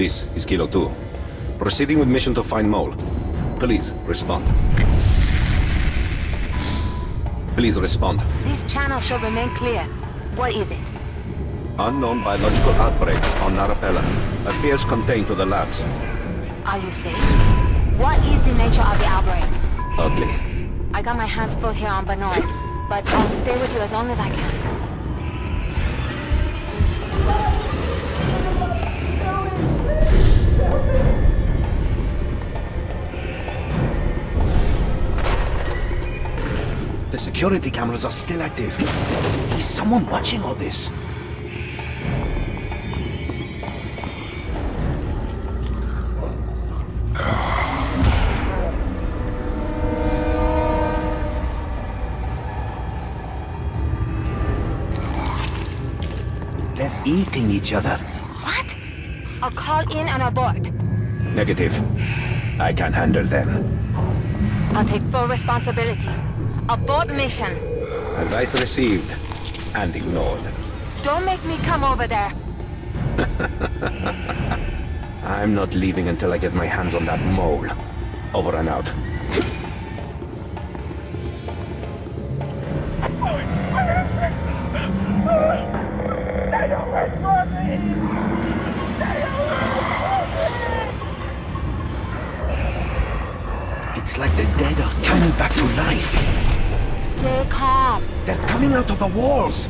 This is Kilo 2. Proceeding with mission to find Mole. Please, respond. Please respond. This channel should remain clear. What is it? Unknown biological outbreak on Narapela. Affairs contained to the labs. Are you safe? What is the nature of the outbreak? Ugly. I got my hands full here on Banoi, but I'll stay with you as long as I can. The security cameras are still active. Is someone watching all this? They're eating each other. What? I'll call in and abort. Negative. I can handle them. I'll take full responsibility. Abort mission. Advice received and ignored. Don't make me come over there. I'm not leaving until I get my hands on that mole. Over and out. It's like the dead are coming back to life. Stay calm. They're coming out of the walls.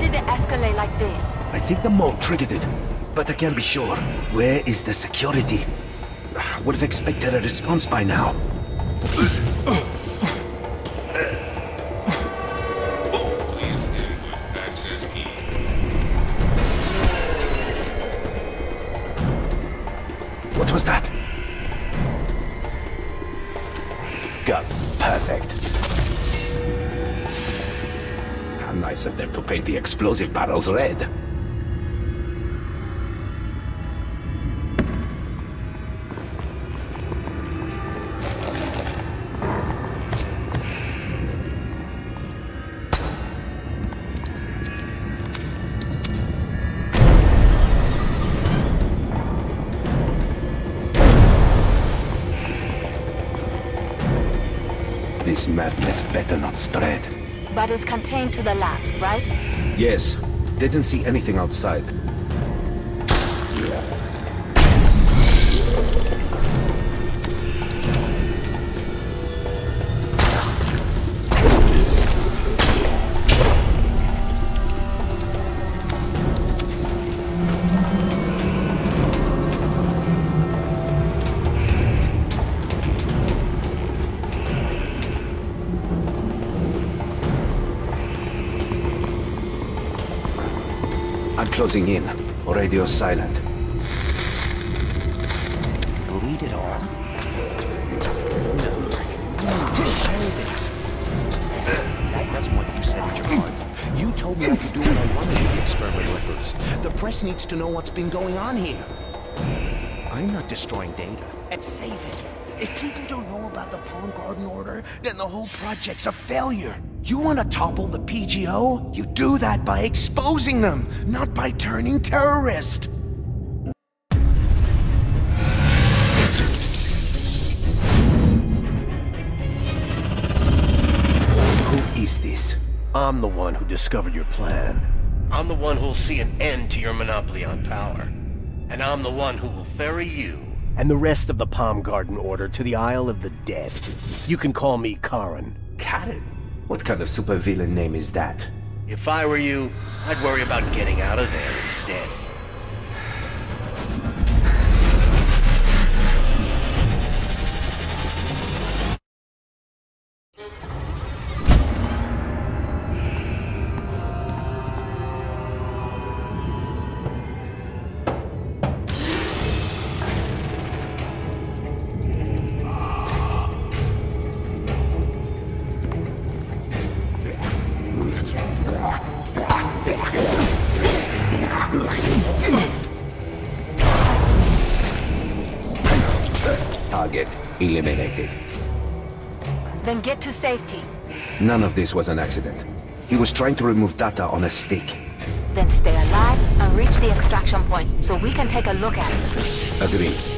Did it escalate like this? I think the mole triggered it, but I can't be sure. Where is the security? I would have expected a response by now. Explosive barrels red. This madness better not spread. But it's contained to the labs, right? Yes, didn't see anything outside. Closing in. Radio silent. Bleed it all? No. Just share this. That wasn't what you said at your. You told me I could do what I wanted with the experimental efforts. The press needs to know what's been going on here. I'm not destroying data. And save it. If people don't know about the Palm Garden Order, then the whole project's a failure. You want to topple the PGO? You do that by exposing them, not by turning terrorist. Who is this? I'm the one who discovered your plan. I'm the one who'll see an end to your monopoly on power. And I'm the one who will ferry you and the rest of the Palm Garden Order to the Isle of the Dead. You can call me Charon. Karen? What kind of supervillain name is that? If I were you, I'd worry about getting out of there instead. Eliminated. Then get to safety. None of this was an accident. He was trying to remove data on a stick. Then stay alive and reach the extraction point so we can take a look at it. Agreed.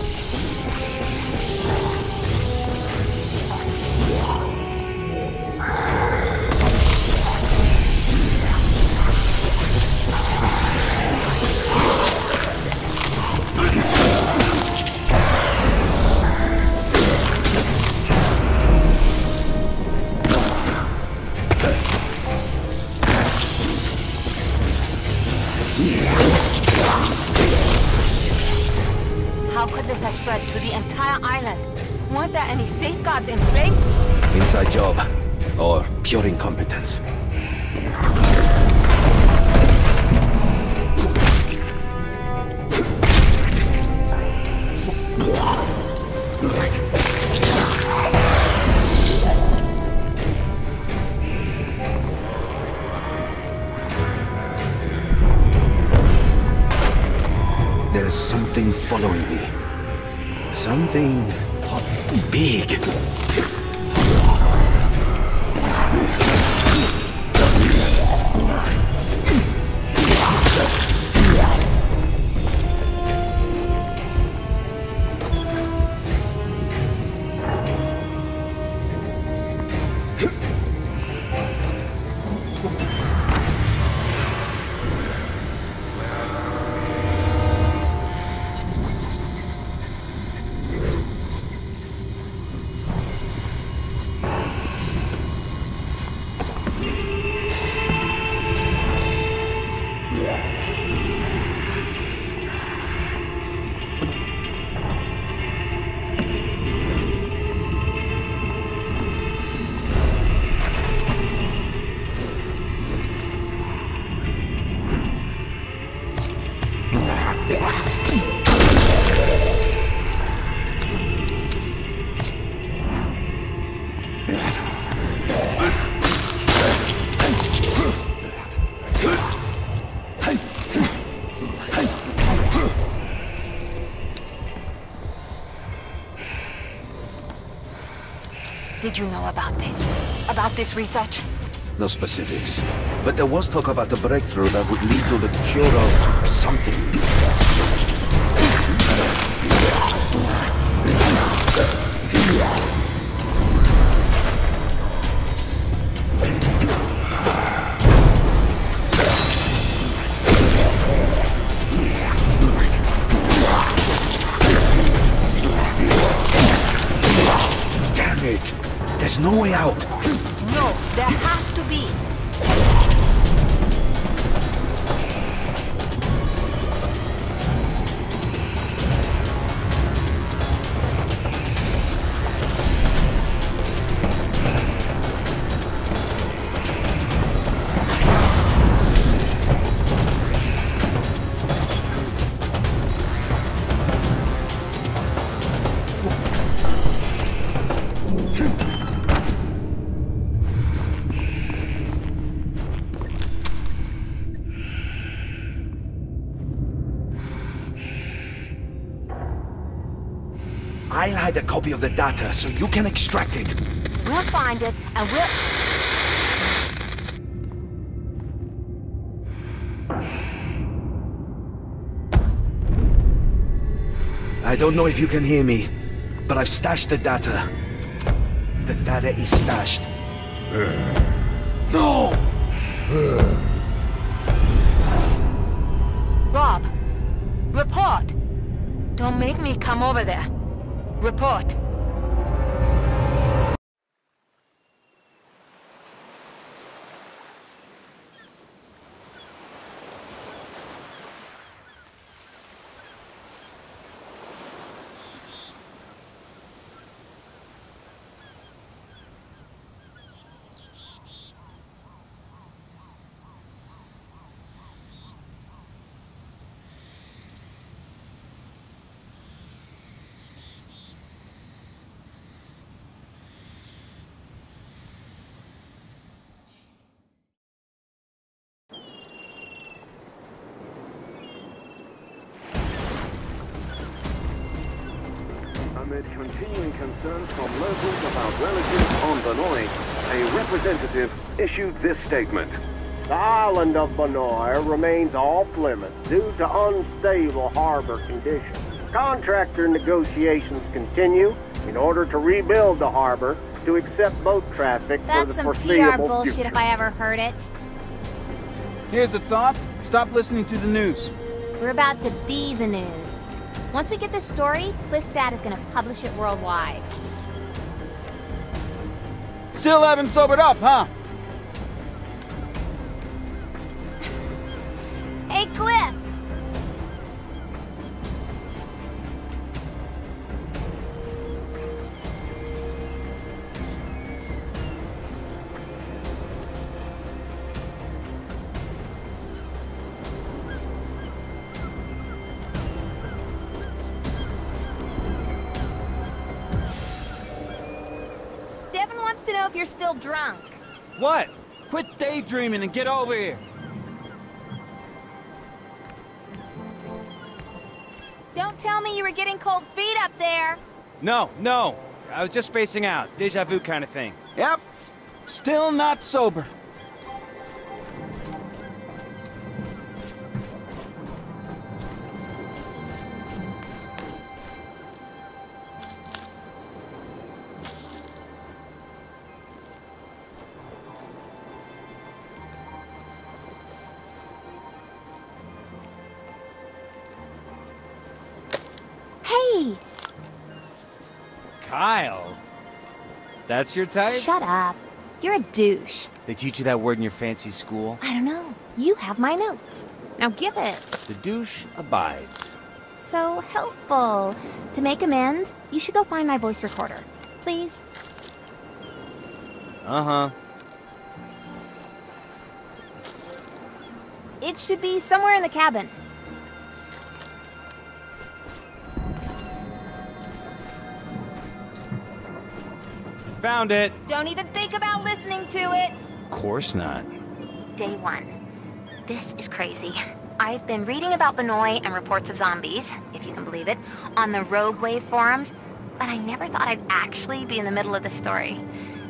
Safeguards in place? Inside job. Or pure incompetence. There's something following me. Something big. You know about this? About this research? No specifics. But there was talk about a breakthrough that would lead to the cure of something. No way out! I'll hide a copy of the data so you can extract it. We'll find it and we'll... I don't know if you can hear me, but I've stashed the data. The data is stashed. No! Rob, report. Don't make me come over there. Report. Amid continuing concerns from locals about relatives on Banoi, a representative issued this statement. The island of Banoi remains off limits due to unstable harbor conditions. Contractor negotiations continue in order to rebuild the harbor to accept boat traffic for That's the some PR bullshit future. if I ever heard it. Here's a thought. Stop listening to the news. We're about to be the news. Once we get this story, Cliff's dad is gonna publish it worldwide. Still haven't sobered up, huh? Wants if you're still drunk. What? Quit daydreaming and get over here. Don't tell me you were getting cold feet up there. No, no. I was just spacing out. Deja vu kind of thing. Yep. Still not sober. That's your type? Shut up. You're a douche. They teach you that word in your fancy school? I don't know. You have my notes. Now give it. The douche abides. So helpful. To make amends, you should go find my voice recorder. Please? Uh-huh. It should be somewhere in the cabin. Found it. Don't even think about listening to it. Of course not. Day one. This is crazy. I've been reading about Banoi and reports of zombies, if you can believe it, on the Rogue Wave forums, but I never thought I'd actually be in the middle of the story.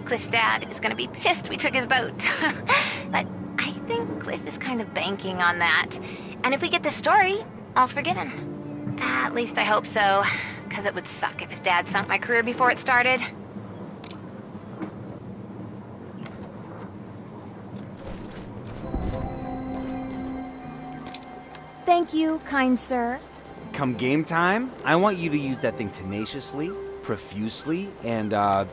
Cliff's dad is gonna be pissed we took his boat. but I think Cliff is kind of banking on that. And if we get this story, all's forgiven. At least I hope so, because it would suck if his dad sunk my career before it started. Thank you, kind sir. Come game time, I want you to use that thing tenaciously, profusely, and, uh,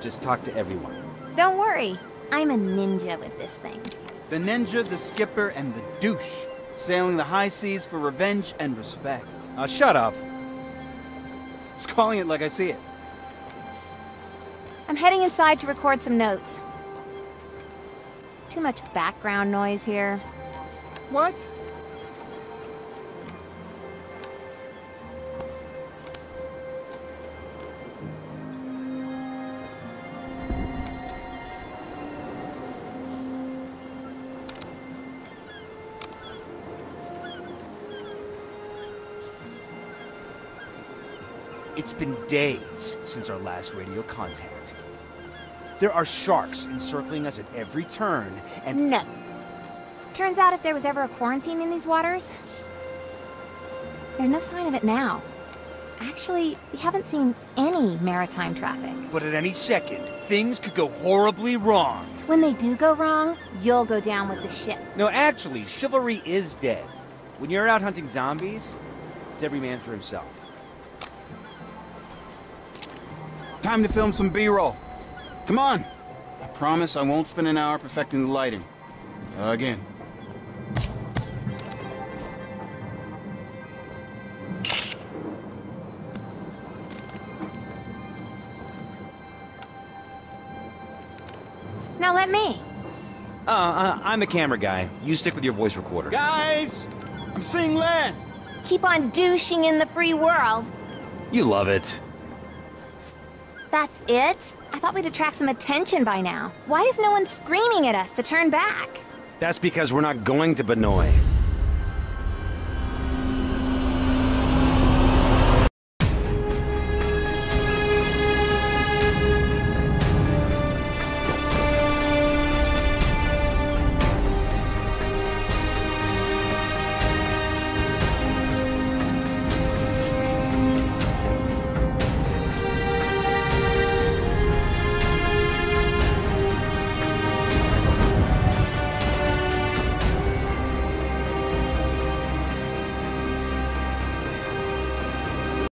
just talk to everyone. Don't worry, I'm a ninja with this thing. The ninja, the skipper, and the douche. Sailing the high seas for revenge and respect. Uh, shut up. Just calling it like I see it. I'm heading inside to record some notes. Too much background noise here. What? It's been days since our last radio contact. There are sharks encircling us at every turn, and No. Turns out if there was ever a quarantine in these waters, there's no sign of it now. Actually, we haven't seen any maritime traffic. but at any second, things could go horribly wrong. When they do go wrong, you'll go down with the ship. No, actually, chivalry is dead. When you're out hunting zombies, it's every man for himself. Time to film some B-roll. Come on. I promise I won't spend an hour perfecting the lighting. Again. Now let me. Uh, uh, I'm the camera guy. You stick with your voice recorder. Guys! I'm seeing land! Keep on douching in the free world. You love it. That's it? I thought we'd attract some attention by now. Why is no one screaming at us to turn back? That's because we're not going to Banoi.